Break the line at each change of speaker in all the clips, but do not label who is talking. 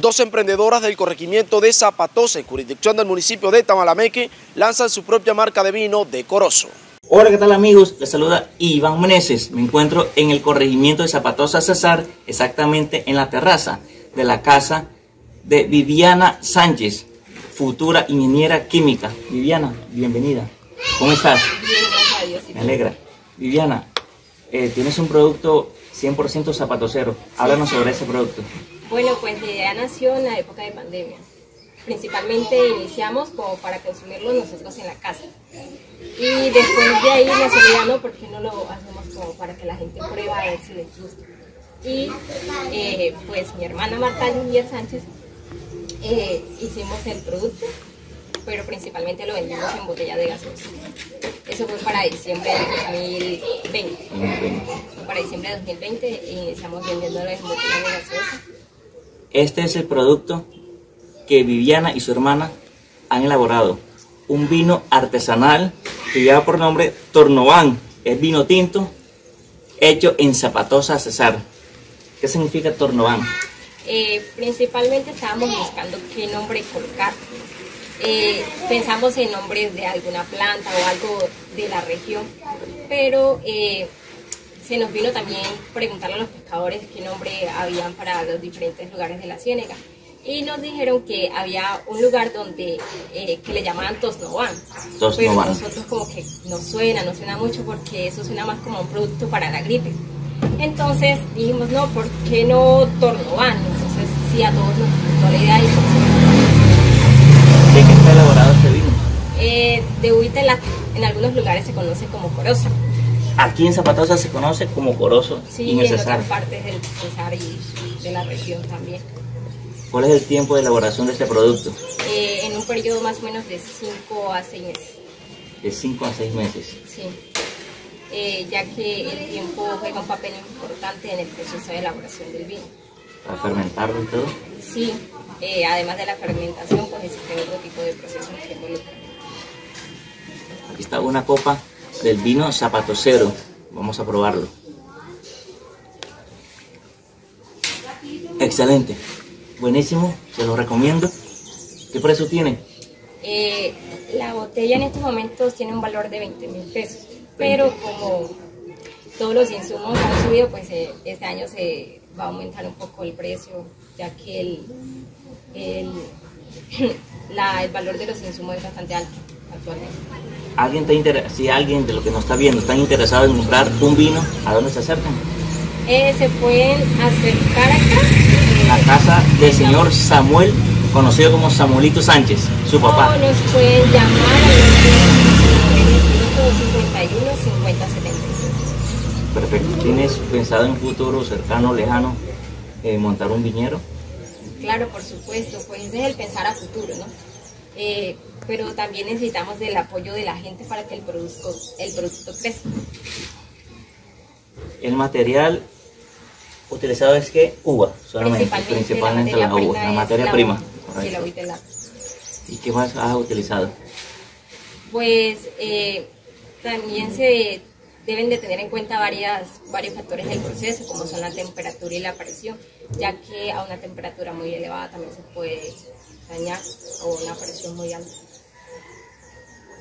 Dos emprendedoras del corregimiento de Zapatosa, en jurisdicción del municipio de Tamalameque, lanzan su propia marca de vino de Corozo.
Hola, ¿qué tal amigos? Les saluda Iván Meneses. Me encuentro en el corregimiento de Zapatosa Cesar, exactamente en la terraza de la casa de Viviana Sánchez, futura ingeniera química. Viviana, bienvenida. ¿Cómo estás?
Bien, gracias.
Me alegra. Viviana, eh, tienes un producto 100% zapatocero. Háblanos sobre ese producto.
Bueno, pues la idea nació en la época de pandemia. Principalmente iniciamos como para consumirlo nosotros en la casa. Y después de ahí la ¿no? ¿Por qué no lo hacemos como para que la gente pruebe a ver si les gusta? Y eh, pues mi hermana Marta Juliet Sánchez eh, hicimos el producto, pero principalmente lo vendimos en botella de gaseosa. Eso fue para diciembre de 2020. Para diciembre de 2020 iniciamos vendiéndolo en botella de gaseosa.
Este es el producto que Viviana y su hermana han elaborado. Un vino artesanal que lleva por nombre Tornován. Es vino tinto hecho en Zapatosa Cesar. ¿Qué significa Tornován?
Eh, principalmente estábamos buscando qué nombre colocar. Eh, pensamos en nombres de alguna planta o algo de la región, pero eh, se nos vino también preguntarle a los pescadores qué nombre habían para los diferentes lugares de la ciénega. Y nos dijeron que había un lugar donde que le llamaban Tosnovan. Pero nosotros como que no suena, no suena mucho porque eso suena más como un producto para la gripe. Entonces dijimos, no, ¿por qué no Tornovan? Entonces sí, a todos nos gustó la idea y
¿De qué está elaborado este vino?
Eh, de Huite en algunos lugares se conoce como corozo.
Aquí en Zapatosa se conoce como corozo.
Sí, y en, otras partes del Cesar y de la región también.
¿Cuál es el tiempo de elaboración de este producto?
Eh, en un periodo más o menos de 5 a 6 meses.
De 5 a 6 meses.
Sí. Eh, ya que el tiempo juega un papel importante en el proceso de elaboración del vino.
¿Para fermentarlo y todo?
Sí, eh, además de la fermentación, pues existen otro tipo de procesos que involucran.
Aquí está una copa del vino zapatocero. Vamos a probarlo. Excelente, buenísimo, se lo recomiendo. ¿Qué precio tiene?
Eh, la botella en estos momentos tiene un valor de 20 mil pesos pero como todos los insumos han subido, pues eh, este año se va a aumentar un poco el precio, ya que el, el, el valor de los insumos es bastante alto actualmente.
¿Alguien si alguien de lo que nos está viendo está interesado en comprar un vino, ¿a dónde se acercan?
Eh, se pueden acercar acá.
La casa del señor Samuel, conocido como Samuelito Sánchez, su papá.
O nos pueden llamar a 51 50 75.
Perfecto. ¿Tienes pensado en un futuro cercano, lejano, eh, montar un viñero?
Claro, por supuesto, pues ese es el pensar a futuro, ¿no? Eh, pero también necesitamos del apoyo de la gente para que el producto, el producto crezca.
El material utilizado es que uva, solamente, principalmente, la, uva, la materia prima. ¿Y qué más has utilizado?
Pues eh, también se deben de tener en cuenta varias, varios factores del proceso, como son la temperatura y la presión, ya que a una temperatura muy elevada también se puede dañar o una presión muy alta.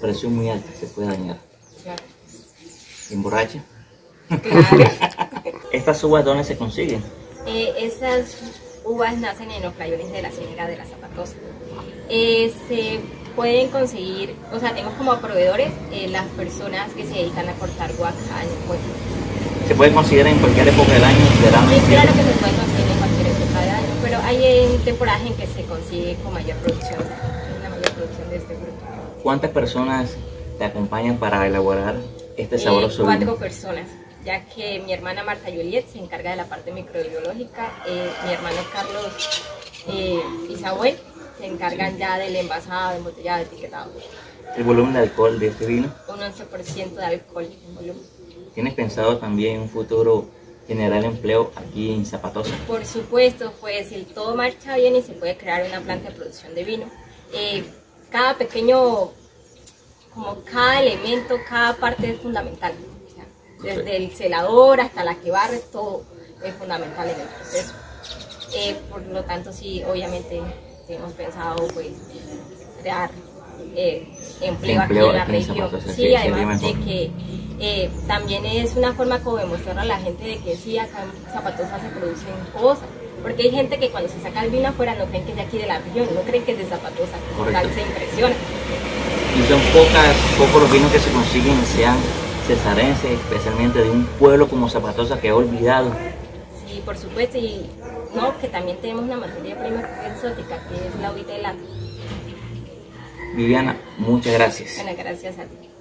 Presión muy alta se puede dañar.
Claro.
¿Emborracha?
Claro.
¿Estas uvas dónde se consiguen?
Eh, esas uvas nacen en los playones de la Ciénaga de la Zapatosa. Eh, se pueden conseguir, o sea, tenemos como proveedores eh, las personas que se dedican a cortar guaca en el pueblo.
¿Se puede conseguir en cualquier época del año?
Sí, claro que se puede conseguir en cualquier época del año, pero hay temporadas en que se consigue con mayor producción, una mayor producción de este fruto.
¿Cuántas personas te acompañan para elaborar este sabroso
eh, Cuatro personas ya que mi hermana Marta Juliet se encarga de la parte microbiológica, eh, mi hermano Carlos eh, Isabuel se encargan ya del envasado, embotellado, etiquetado.
¿El volumen de alcohol de este vino?
Un 11% de alcohol en volumen.
¿Tienes pensado también en un futuro generar empleo aquí en Zapatosa?
Por supuesto, pues si todo marcha bien y se puede crear una planta de producción de vino, eh, cada pequeño, como cada elemento, cada parte es fundamental. desde el celador hasta la que barre, todo es fundamental en el proceso. Eh, por lo tanto, sí, obviamente hemos pensado pues crear eh, empleo, aquí en la región. Sí, además de que eh, también es una forma como de mostrar a la gente de que sí, acá en Zapatosa se producen cosas. Porque hay gente que cuando se saca el vino afuera no creen que es de aquí de la región, no creen que es de Zapatosa, como tal se impresiona.
Y son pocas, pocos los vinos que se consiguen, sean cesarenses, especialmente de un pueblo como Zapatosa que ha olvidado.
Sí, por supuesto, y no, que también tenemos una materia prima exótica, que es la uvita de lata.
Viviana, muchas gracias.
Bueno, gracias a ti.